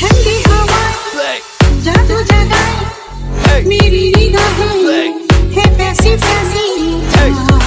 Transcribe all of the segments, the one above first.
ठंडी हवा जादू जगाए मेरी निगाहें है पैसी पैसी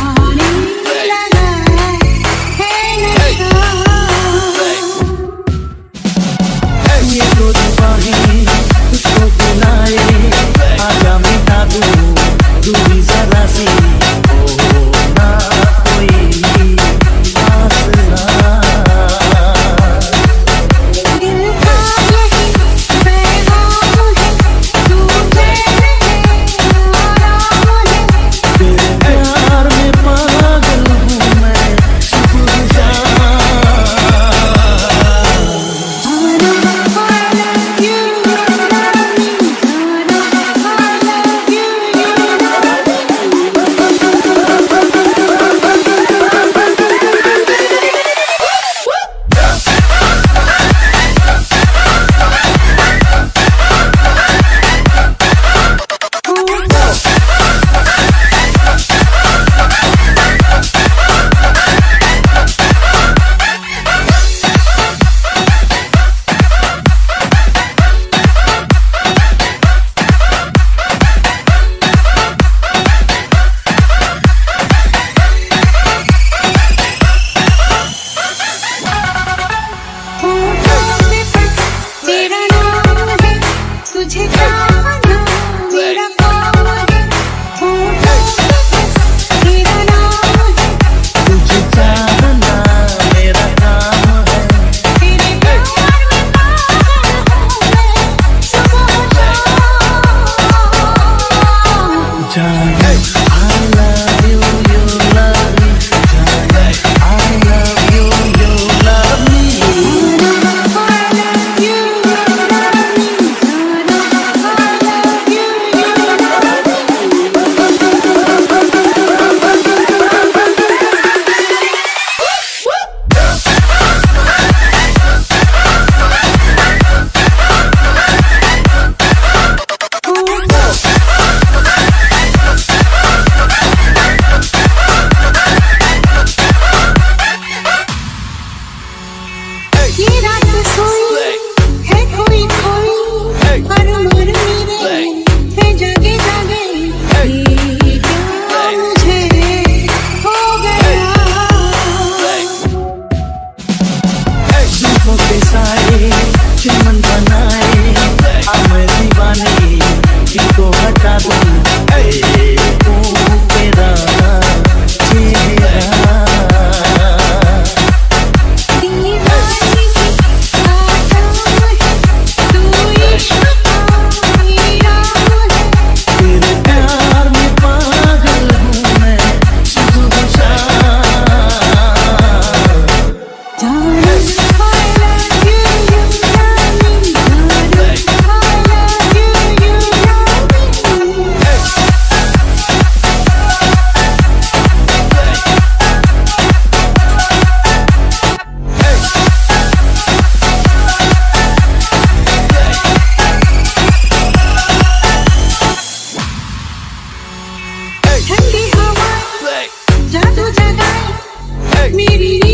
आँखों चुमन बनाए मैं दीवानी इनको हटा दूँ मेरी